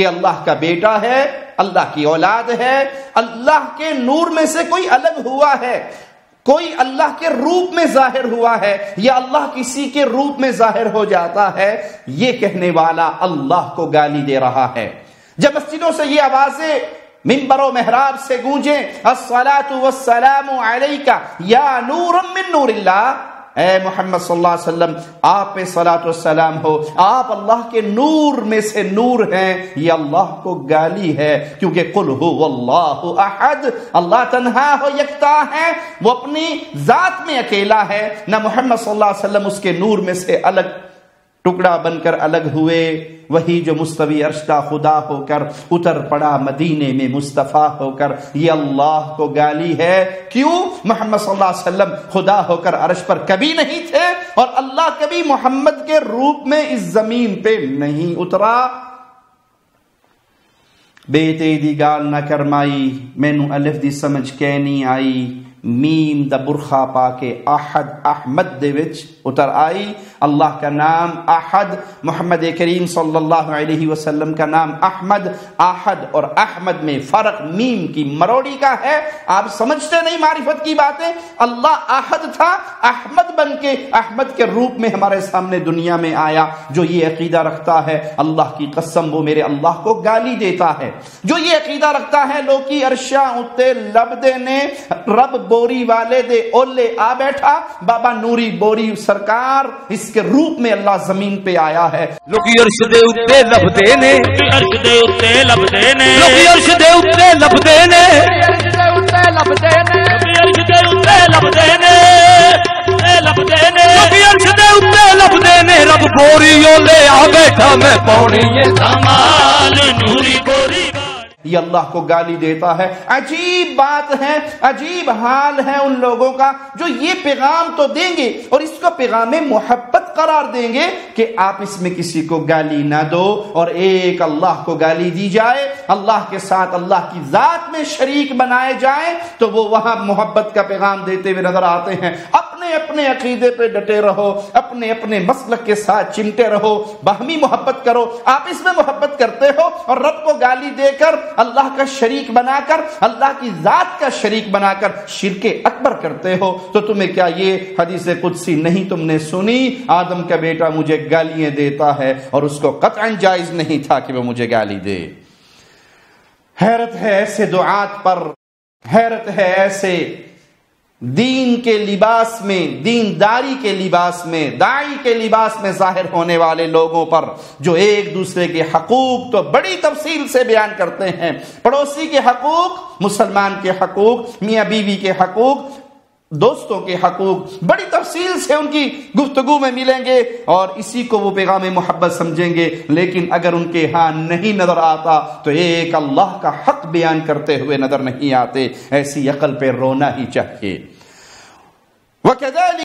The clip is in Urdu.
کہ اللہ کا بیٹا ہے، اللہ کی اولاد ہے، اللہ کے نور میں سے کوئی الگ ہوا ہے، کوئی اللہ کے روپ میں ظاہر ہوا ہے یا اللہ کسی کے روپ میں ظاہر ہو جاتا ہے، یہ کہنے والا اللہ کو گالی دے رہا ہے۔ جب مسجدوں سے یہ آوازیں ممبر و محراب سے گونجیں، الصلاة والسلام علیکہ یا نور من نور اللہ اے محمد صلی اللہ علیہ وسلم، آپ پہ صلاۃ والسلام ہو، آپ اللہ کے نور میں سے نور ہیں، یہ اللہ کو گالی ہے، کیونکہ قل ہو اللہ احد، اللہ تنہا ہو، یکتا ہے، وہ اپنی ذات میں اکیلا ہے، نہ محمد صلی اللہ علیہ وسلم اس کے نور میں سے الگ ٹکڑا بن کر الگ ہوئے، وہی جو مستوی عرش کا خدا ہو کر اتر پڑا مدینے میں مصطفیٰ ہو کر، یہ اللہ کو گالی ہے۔ کیوں؟ محمد صلی اللہ علیہ وسلم خدا ہو کر عرش پر کبھی نہیں تھے اور اللہ کبھی محمد کے روپ میں اس زمین پہ نہیں اترا۔ بیٹے دی گال نہ کرمائی مینو الف دی سمجھ کے نہیں آئی۔ میم دا برخا پا کے احد احمد دے وچ اتر آئی۔ اللہ کا نام احد، محمد کریم صلی اللہ علیہ وسلم کا نام احمد۔ احد اور احمد میں فرق میم کی مروڑی کا ہے۔ آپ سمجھتے نہیں معرفت کی باتیں۔ اللہ احد تھا، احمد بن کے، احمد کے روپ میں ہمارے سامنے دنیا میں آیا۔ جو یہ عقیدہ رکھتا ہے، اللہ کی قسم وہ میرے اللہ کو گالی دیتا ہے۔ جو یہ عقیدہ رکھتا ہے لو کی ارشا اتے لب دینے رب بوری والے دے اولے آ بیٹھا۔ بابا نوری بوری سرکار اس کے روپ میں اللہ زمین پہ آیا ہے۔ لوکی عرش دے اتے لبدے نے۔ عرش دے اتے لبدے نے۔ لوکی عرش دے اتے لبدے نے۔ عرش دے اتے لبدے نے۔ لبدے نے۔ لبدے نے لوکی عرش دے اتے لبدے نے۔ رب بوری لے آ بیٹھا میں پاؤنی ہے۔ کمال نوری گوری یہ اللہ کو گالی دیتا ہے۔ عجیب بات ہے، عجیب حال ہے ان لوگوں کا جو یہ پیغام تو دیں گے اور اس کو پیغام محبت قرار دیں گے کہ آپ اس میں کسی کو گالی نہ دو اور ایک اللہ کو گالی دی جائے، اللہ کے ساتھ اللہ کی ذات میں شریک بنائے جائیں تو وہ وہاں محبت کا پیغام دیتے ہوئے نظر آتے ہیں۔ اب اپنے اپنے عقیدے پہ ڈٹے رہو، اپنے اپنے مسلک کے ساتھ چمٹے رہو، باہمی محبت کرو، آپ اس میں محبت کرتے ہو اور رب کو گالی دے کر اللہ کا شریک بنا کر، اللہ کی ذات کا شریک بنا کر شرک اکبر کرتے ہو۔ تو تمہیں کیا یہ حدیث قدسی نہیں تم نے سنی؟ آدم کا بیٹا مجھے گالیاں دیتا ہے اور اس کو قطعا جائز نہیں تھا کہ وہ مجھے گالی دے۔ حیرت ہے ایسے دعات پر، حیرت ہے ایسے دین کے لباس میں دین داری کے لباس میں دائی کے لباس میں ظاہر ہونے والے لوگوں پر جو ایک دوسرے کے حقوق تو بڑی تفصیل سے بیان کرتے ہیں۔ پڑوسی کے حقوق، مسلمان کے حقوق، میاں بیوی کے حقوق دوستوں کے حقوق بڑی تفصیل سے ان کی گفتگو میں ملیں گے اور اسی کو وہ پیغام محبت سمجھیں گے، لیکن اگر ان کے ہاں نہیں نظر آتا تو ایک اللہ کا حق بیان کرتے ہوئے نظر نہیں آتے۔ ایسی عقل پہ رونا ہی چاہیے۔ وَكَذَلِكَ